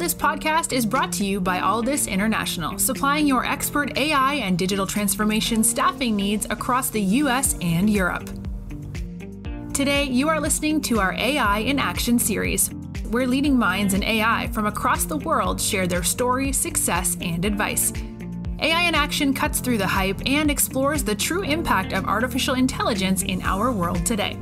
Alldus podcast is brought to you by This International, supplying your expert AI and digital transformation staffing needs across the US and Europe. Today, you are listening to our AI in Action series, where leading minds in AI from across the world share their story, success, and advice. AI in Action cuts through the hype and explores the true impact of artificial intelligence in our world today.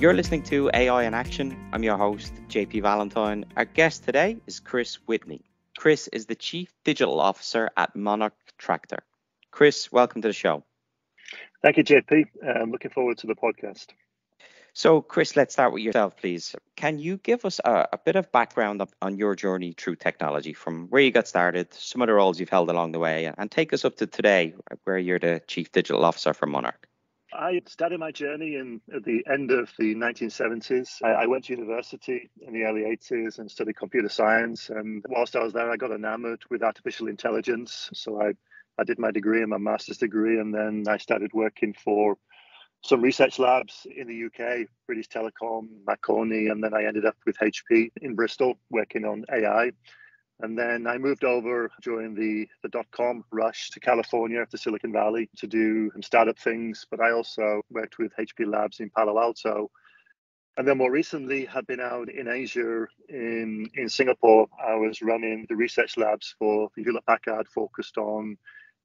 You're listening to AI in Action. I'm your host, JP Valentine. Our guest today is Chris Whitney. Chris is the Chief Digital Officer at Monarch Tractor. Chris, welcome to the show. Thank you, JP. I'm um, looking forward to the podcast. So, Chris, let's start with yourself, please. Can you give us a, a bit of background on your journey through technology, from where you got started, some of the roles you've held along the way, and take us up to today, where you're the Chief Digital Officer for Monarch? I started my journey in at the end of the 1970s. I, I, went to university in the early 80s and studied computer science. And whilst I was there, I got enamored with artificial intelligence. So I, I did my degree and my master's degree, and then I started working for some research labs in the UK, British Telecom, Marconi, and then I ended up with HP in Bristol working on AI. And then I moved over during the, the dot com rush to California, to Silicon Valley to do some startup things. But I also worked with HP Labs in Palo Alto. And then more recently, have been out in Asia, in, in Singapore. I was running the research labs for Hewlett Packard focused on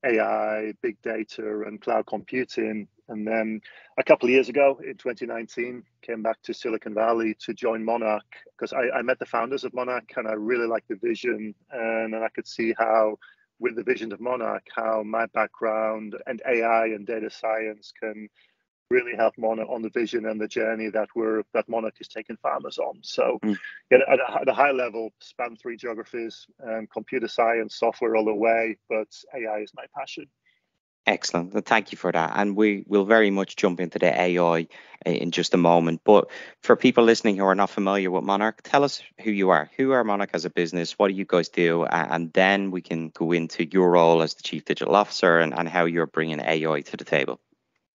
AI, big data, and cloud computing. And then a couple of years ago in 2019, came back to Silicon Valley to join Monarch because I, I, met the founders of Monarch and I really liked the vision. And, and I could see how, with the vision of Monarch, how my background and AI and data science can really help Monarch on the vision and the journey that we're that Monarch is taking farmers on. So, mm. yeah, at, a, at, a, high level, span three geographies, um, computer science, software all the way, but AI is my passion. Excellent. Thank you for that. And we will very much jump into the AI in just a moment. But for people listening who are not familiar with Monarch, tell us who you are. Who are Monarch as a business? What do you guys do? And then we can go into your role as the Chief Digital Officer and, and how you're bringing AI to the table.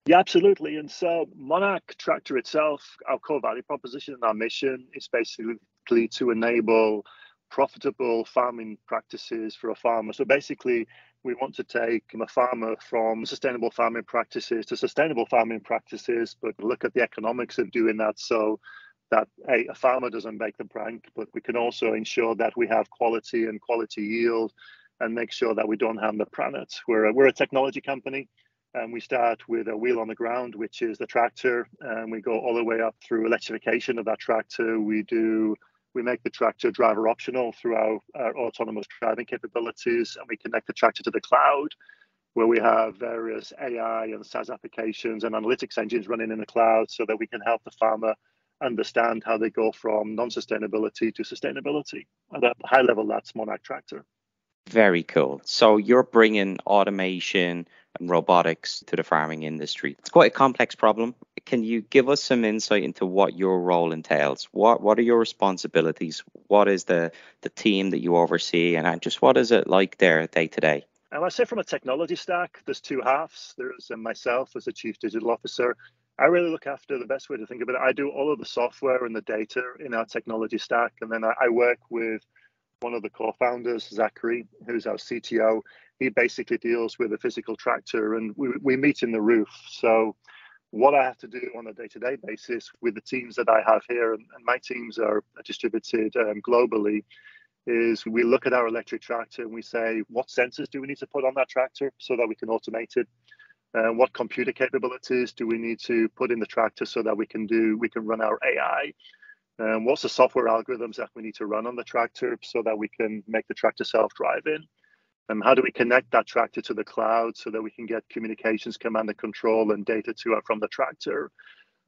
Yeah, absolutely. And so Monarch Tractor itself, our core value proposition and our mission is basically to enable profitable farming practices for a farmer. So basically, we want to take a farmer from sustainable farming practices to sustainable farming practices, but look at the economics of doing that so that a, a farmer doesn't break the bank, but we can also ensure that we have quality and quality yield and make sure that we don't harm the planet. We're a, we're a technology company. And we start with a wheel on the ground, which is the tractor, and we go all the way up through electrification of that tractor. We do we make the tractor driver optional through our, our, autonomous driving capabilities, and we connect the tractor to the cloud, where we have various AI and SaaS applications and analytics engines running in the cloud so that we can help the farmer understand how they go from non sustainability to sustainability. At a high level, that's Monarch Tractor. Very cool. So you're bringing automation and robotics to the farming industry. It's quite a complex problem. Can you give us some insight into what your role entails? What what are your responsibilities? What is the the team that you oversee, and just what is it like there day to day? And I say from a technology stack, there's two halves. There's uh, myself as a chief digital officer. I really look after the best way to think about it. I do all of the software and the data in our technology stack, and then I, I work with one of the co-founders, Zachary, who's our CTO, he basically deals with a physical tractor and we, we meet in the roof. So what I have to do on a day-to-day basis with the teams that I have here, and, and my teams are distributed um, globally, is we look at our electric tractor and we say, what sensors do we need to put on that tractor so that we can automate it? And what computer capabilities do we need to put in the tractor so that we can do we can run our AI? Um, what's the software algorithms that we need to run on the tractor so that we can make the tractor self-driving? Um, how do we connect that tractor to the cloud so that we can get communications, command and control, and data to uh, from the tractor?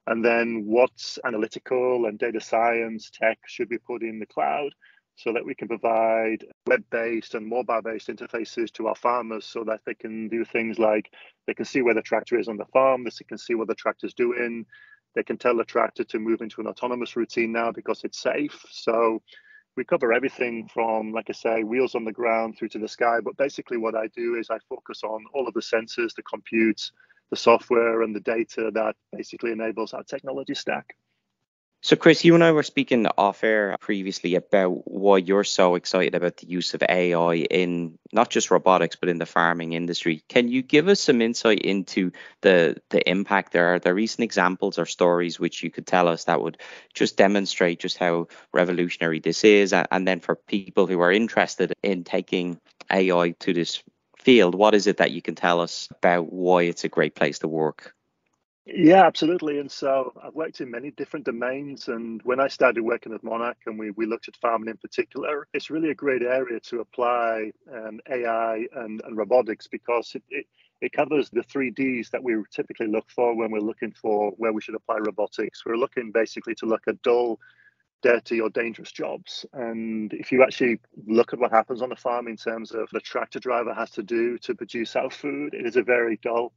And then what's analytical and data science tech should we put in the cloud so that we can provide web-based and mobile-based interfaces to our farmers so that they can do things like they can see where the tractor is on the farm, they can see what the tractor's doing, they can tell the tractor to move into an autonomous routine now because it's safe. So we cover everything from, like I say, wheels on the ground through to the sky. But basically, what I do is I focus on all of the sensors, the compute, the software and the data that basically enables our technology stack. So, Chris, you and I were speaking off air previously about why you're so excited about the use of AI in not just robotics, but in the farming industry. Can you give us some insight into the, the impact there? Are there recent examples or stories which you could tell us that would just demonstrate just how revolutionary this is? And then for people who are interested in taking AI to this field, what is it that you can tell us about why it's a great place to work? Yeah, absolutely. And so I've worked in many different domains. And when I started working at Monarch and we, we looked at farming in particular, it's really a great area to apply um, AI and, and robotics because it, it, it covers the three Ds that we typically look for when we're looking for where we should apply robotics. We're looking basically to look at dull, dirty, or dangerous jobs. And if you actually look at what happens on the farm in terms of the tractor driver has to do to produce our food, it is a very dull,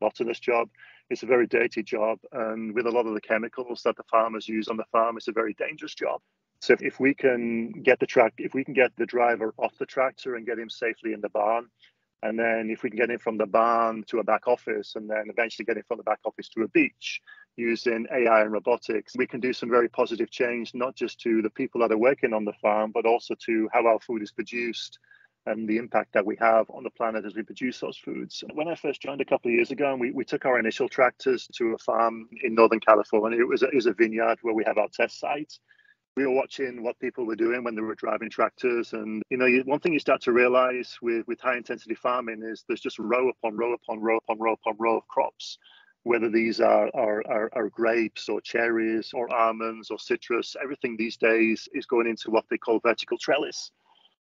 monotonous job it's a very dirty job, and with a lot of the chemicals that the farmers use on the farm, it's a very dangerous job. So if we can get the track, if we can get the driver off the tractor and get him safely in the barn, and then if we can get him from the barn to a back office, and then eventually get him from the back office to a beach using AI and robotics, we can do some very positive change, not just to the people that are working on the farm, but also to how our food is produced and the impact that we have on the planet as we produce those foods. When I first joined a couple of years ago, and we, we took our initial tractors to a farm in Northern California, it was, a, it was a vineyard where we have our test sites. We were watching what people were doing when they were driving tractors. And, you know, you, one thing you start to realize with, with high intensity farming is there's just row upon row upon row upon row upon row of crops whether these are, are, are, are, grapes or cherries or almonds or citrus, everything these days is going into what they call vertical trellis.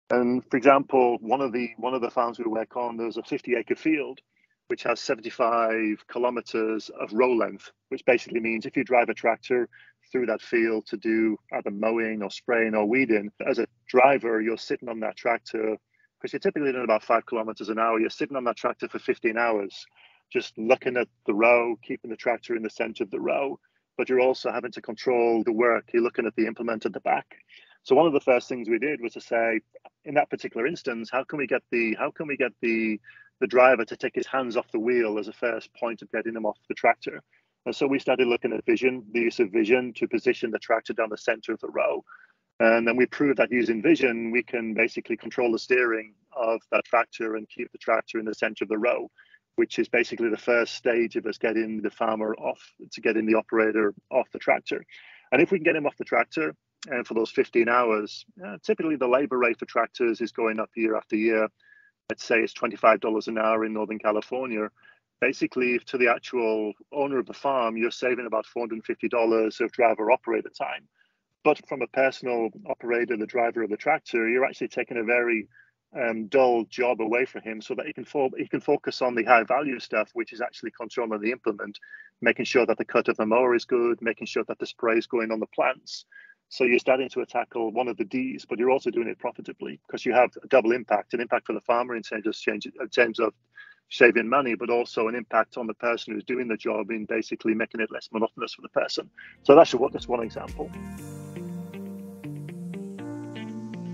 And for example, one of the one of the farms we work on, there's a 50 acre field which has 75 kilometers of row length, which basically means if you drive a tractor through that field to do either mowing or spraying or weeding, as a driver, you're sitting on that tractor because you're typically doing about five kilometers an hour. You're sitting on that tractor for 15 hours, just looking at the row, keeping the tractor in the center of the row. But you're also having to control the work. You're looking at the implement at the back. So one of the first things we did was to say, in that particular instance, how can we get the how can we get the the driver to take his hands off the wheel as a first point of getting him off the tractor? And so we started looking at vision, the use of vision to position the tractor down the center of the row. And then we proved that using vision, we can basically control the steering of that tractor and keep the tractor in the center of the row, which is basically the first stage of us getting the farmer off to getting the operator off the tractor. And if we can get him off the tractor, for those 15 hours. Uh, typically, the labor rate for tractors is going up year after year. Let's say it's $25 an hour in Northern California. Basically, to the actual owner of the farm, you're saving about $450 of driver operator time. But from a personal operator, the driver of the tractor, you're actually taking a very um, dull job away from him so that he can fo- he can focus on the high value stuff, which is actually controlling the implement, making sure that the cut of the mower is good, making sure that the spray is going on the plants. So you're starting to tackle one of the Ds, but you're also doing it profitably because you have a double impact: an impact for the farmer in terms of change, in terms of saving money, but also an impact on the person who's doing the job in basically making it less monotonous for the person. So that's what that's one example.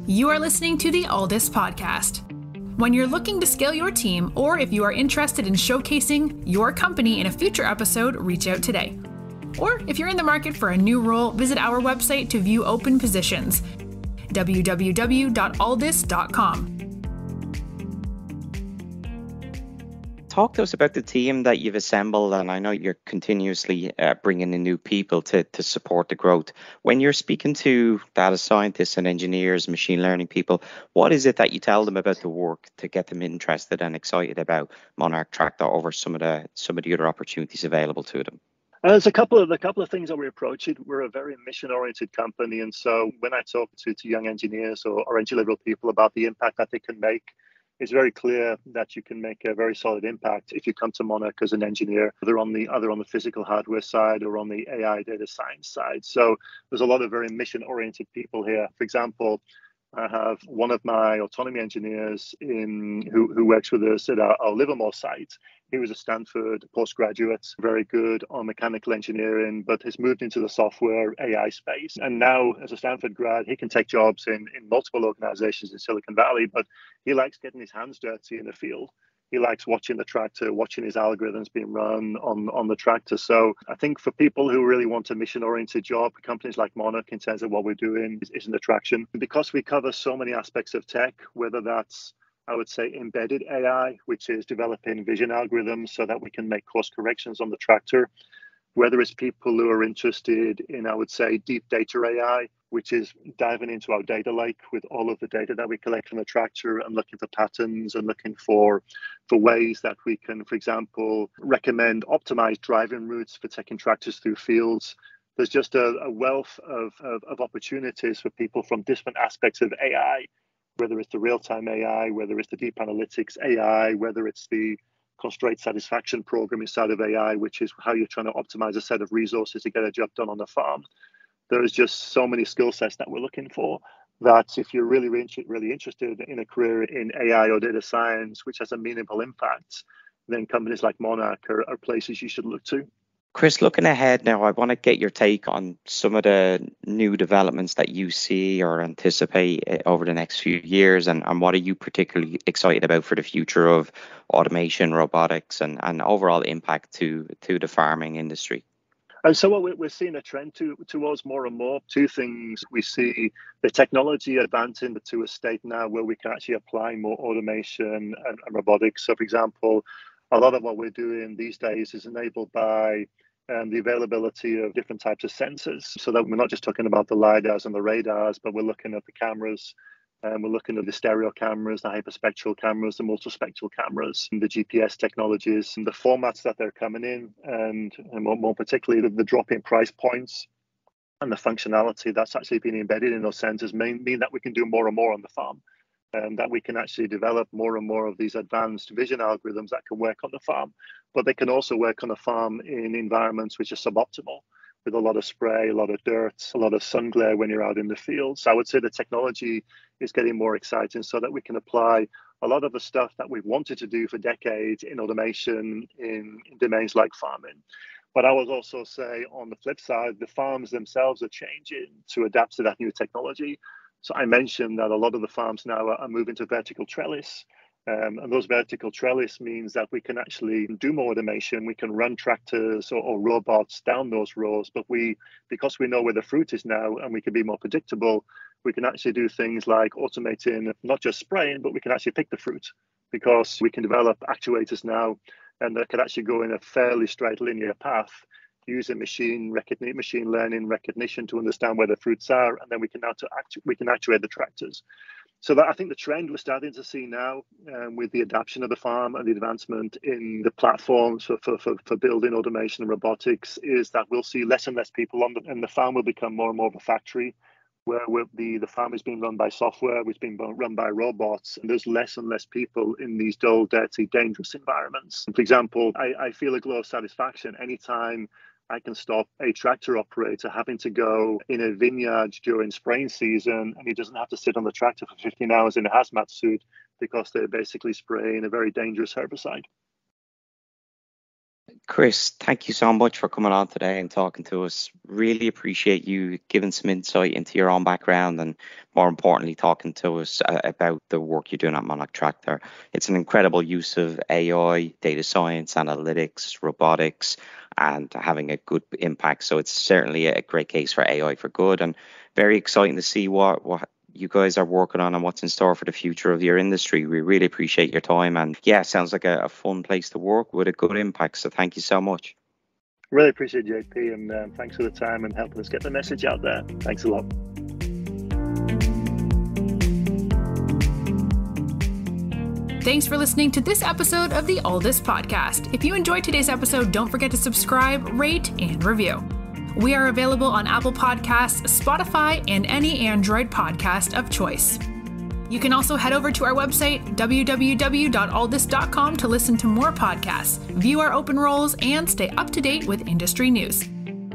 You are listening to the Alldus podcast. When you're looking to scale your team, or if you are interested in showcasing your company in a future episode, reach out today. Or if you're in the market for a new role, visit our website to view open positions www.alldus.com. Talk to us about the team that you've assembled, and I know you're continuously uh, bringing in new people to, to support the growth. When you're speaking to data scientists and engineers, machine learning people, what is it that you tell them about the work to get them interested and excited about Monarch Tractor over some of the some of the other opportunities available to them? And there's a couple of a couple of things that we approach it. We're a very mission-oriented company, and so when I talk to, to young engineers or, or entry-level people about the impact that they can make, it's very clear that you can make a very solid impact if you come to Monarch as an engineer, either on the either on the physical hardware side or on the AI data science side. So there's a lot of very mission-oriented people here. For example, I have one of my autonomy engineers in who, who works with us at our, our Livermore site. He was a Stanford postgraduate, very good on mechanical engineering, but has moved into the software AI space. And now, as a Stanford grad, he can take jobs in, in multiple organizations in Silicon Valley, but he likes getting his hands dirty in the field. He likes watching the tractor, watching his algorithms being run on, on the tractor. So I think for people who really want a mission oriented job, companies like Monarch, in terms of what we're doing, is, is an attraction. Because we cover so many aspects of tech, whether that's I would say embedded AI, which is developing vision algorithms so that we can make course corrections on the tractor. Whether it's people who are interested in, I would say, deep data AI, which is diving into our data lake with all of the data that we collect from the tractor and looking for patterns and looking for for ways that we can, for example, recommend optimized driving routes for taking tractors through fields. There's just a, a wealth of, of, of opportunities for people from different aspects of AI whether it's the real-time AI, whether it's the deep analytics AI, whether it's the constraint satisfaction program inside of AI, which is how you're trying to optimize a set of resources to get a job done on the farm. There's just so many skill sets that we're looking for that if you're really, really interested in a career in AI or data science, which has a meaningful impact, then companies like Monarch are, are places you should look to. Chris, looking ahead now, I want to get your take on some of the new developments that you see or anticipate eh, over the next few years, and, and what are you particularly excited about for the future of automation, robotics, and, and overall impact to, to the farming industry? And so what we're seeing a trend to, towards more and more two things. We see the technology advancing to a state now where we can actually apply more automation and, and robotics. So, for example, a lot of what we're doing these days is enabled by um, the availability of different types of sensors so that we're not just talking about the lidars and the radars but we're looking at the cameras um, we're looking at the stereo cameras the hyperspectral cameras the multispectral cameras and the gps technologies and the formats that they're coming in and, and more, more particularly the, the drop in price points and the functionality that's actually been embedded in those sensors mean, mean that we can do more and more on the farm and that we can actually develop more and more of these advanced vision algorithms that can work on the farm, but they can also work on a farm in environments which are suboptimal with a lot of spray, a lot of dirt, a lot of sun glare when you're out in the field. So I would say the technology is getting more exciting so that we can apply a lot of the stuff that we've wanted to do for decades in automation in, in domains like farming. But I would also say on the flip side, the farms themselves are changing to adapt to that new technology. So I mentioned that a lot of the farms now are, moving to vertical trellis. Um, and those vertical trellis means that we can actually do more automation. We can run tractors or, or, robots down those rows, but we, because we know where the fruit is now and we can be more predictable, we can actually do things like automating not just spraying, but we can actually pick the fruit because we can develop actuators now and that can actually go in a fairly straight linear path using machine recognition, machine learning recognition to understand where the fruits are, and then we can now to act, we can actuate the tractors. So that I think the trend we're starting to see now um, with the adoption of the farm and the advancement in the platforms for, for, for, for, building automation and robotics is that we'll see less and less people on the, and the farm will become more and more of a factory where the, the farm is being run by software, which is being run by robots, and there's less and less people in these dull, dirty, dangerous environments. For example, I, I feel a glow of satisfaction anytime I can stop a tractor operator having to go in a vineyard during spraying season and he doesn't have to sit on the tractor for 15 hours in a hazmat suit because they're basically spraying a very dangerous herbicide. Chris, thank you so much for coming on today and talking to us. Really appreciate you giving some insight into your own background and, more importantly, talking to us uh, about the work you're doing at Monarch Tractor. It's an incredible use of AI, data science, analytics, robotics, and having a good impact. So it's certainly a great case for AI for good, and very exciting to see what what you guys are working on and what's in store for the future of your industry. We really appreciate your time. And yeah, sounds like a, a fun place to work with a good impact. So thank you so much. Really appreciate JP and um, thanks for the time and helping us get the message out there. Thanks a lot. Thanks for listening to this episode of the Alldus Podcast. If you enjoyed today's episode, don't forget to subscribe, rate, and review. We are available on Apple Podcasts, Spotify, and any Android podcast of choice. You can also head over to our website, www.alldus.com, to listen to more podcasts, view our open roles, and stay up to date with industry news.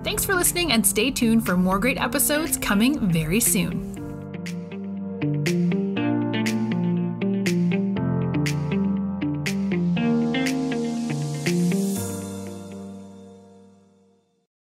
Thanks for listening and stay tuned for more great episodes coming very soon.